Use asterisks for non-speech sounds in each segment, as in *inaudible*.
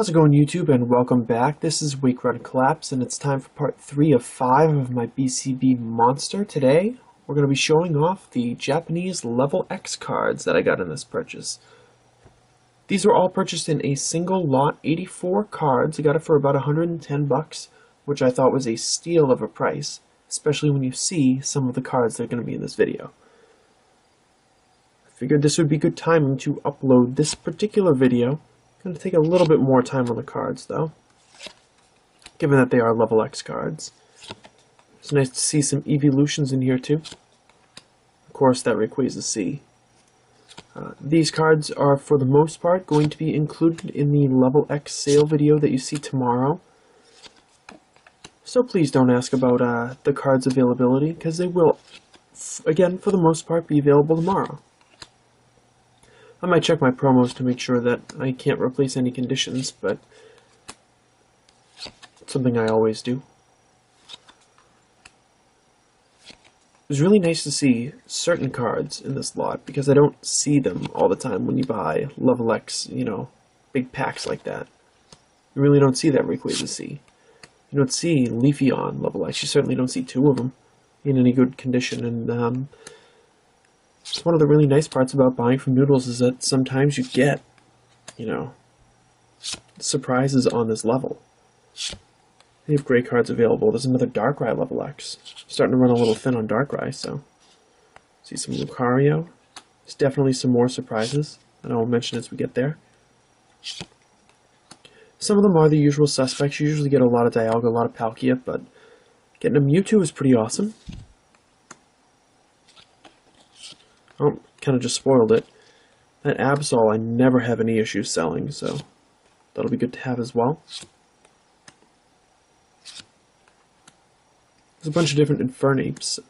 How's it going YouTube and welcome back. This is Wake Run Collapse and it's time for part 3 of 5 of my BCB Monster. Today we're going to be showing off the Japanese Level X cards that I got in this purchase. These were all purchased in a single lot, 84 cards. I got it for about 110 bucks, which I thought was a steal of a price, especially when you see some of the cards that are going to be in this video. I figured this would be good timing to upload this particular video Going to take a little bit more time on the cards, though, given that they are level X cards. It's nice to see some evolutions in here, too. Of course, that requires a C. Uh, these cards are, for the most part, going to be included in the level X sale video that you see tomorrow. So please don't ask about uh, the cards availability, because they will, again, for the most part, be available tomorrow. I might check my promos to make sure that I can't replace any conditions, but something I always do. It was really nice to see certain cards in this lot because I don't see them all the time when you buy level X, you know, big packs like that. You really don't see that Rayquaza. You don't see Leafeon level X. You certainly don't see two of them in any good condition, and um, one of the really nice parts about buying from Noodles is that sometimes you get, you know, surprises on this level. They have great cards available. There's another Darkrai level X. Starting to run a little thin on Darkrai, so. See some Lucario. There's definitely some more surprises, and I'll mention as we get there. Some of them are the usual suspects. You usually get a lot of Dialga, a lot of Palkia, but getting a Mewtwo is pretty awesome. Oh, kind of just spoiled it. That Absol I never have any issues selling, so that'll be good to have as well. There's a bunch of different Infernapes.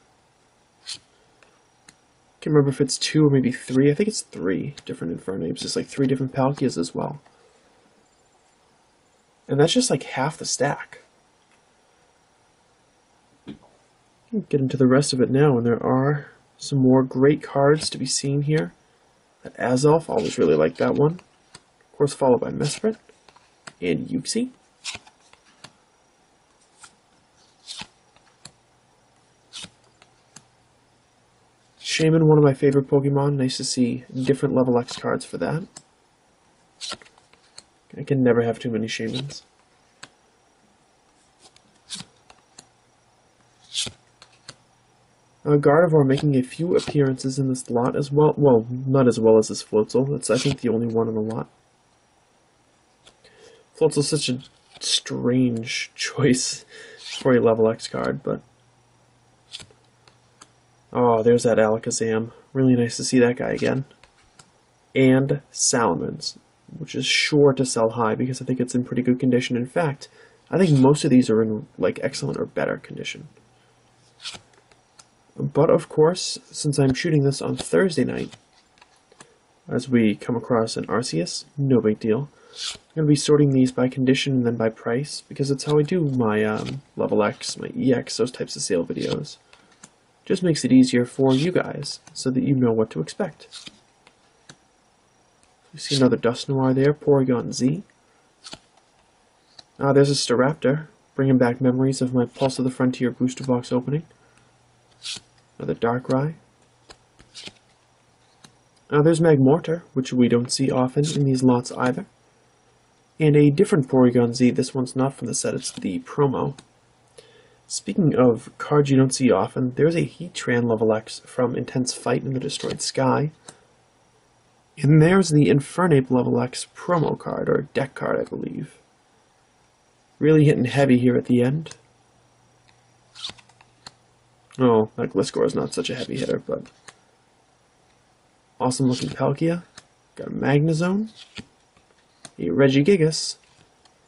Can't remember if it's two or maybe three. I think it's three different Infernapes. Just like three different Palkias as well. And that's just like half the stack. Get into the rest of it now, and there are some more great cards to be seen here. That Azelf, always really like that one. Of course, followed by Mesprit and Uxie. Shaymin, one of my favorite Pokemon. Nice to see different level X cards for that. I can never have too many Shaymins. Uh, Gardevoir making a few appearances in this lot as well. Well, not as well as this Floatzel. It's, I think, the only one in the lot. Floatzel's such a strange *laughs* choice for a level X card, but... Oh, there's that Alakazam. Really nice to see that guy again. And Salamence, which is sure to sell high because I think it's in pretty good condition. In fact, I think most of these are in, like, excellent or better condition. But of course, since I'm shooting this on Thursday night, as we come across an Arceus, no big deal. I'm going to be sorting these by condition and then by price, because that's how I do my um, Level X, my EX, those types of sale videos. Just makes it easier for you guys, so that you know what to expect. You see another Dusknoir there, Porygon Z. Ah, there's a Staraptor, bringing back memories of my Pulse of the Frontier booster box opening. Another Darkrai. Now there's Magmortar, which we don't see often in these lots either. And a different Porygon Z, this one's not from the set, it's the promo. Speaking of cards you don't see often, there's a Heatran level X from Intense Fight in the Destroyed Sky. And there's the Infernape level X promo card, or deck card, I believe. Really hitting heavy here at the end. Oh, that Gliscor is not such a heavy hitter, but awesome looking Palkia. Got a Magnezone, a Regigigas,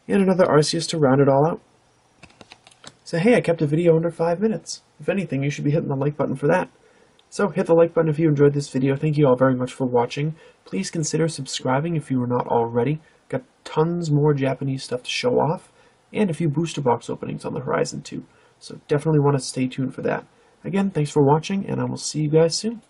and another Arceus to round it all out. So hey, I kept a video under 5 minutes. If anything, you should be hitting the like button for that. So hit the like button if you enjoyed this video. Thank you all very much for watching. Please consider subscribing if you are not already. Got tons more Japanese stuff to show off, and a few booster box openings on the horizon too. So definitely want to stay tuned for that. Again, thanks for watching, and I will see you guys soon.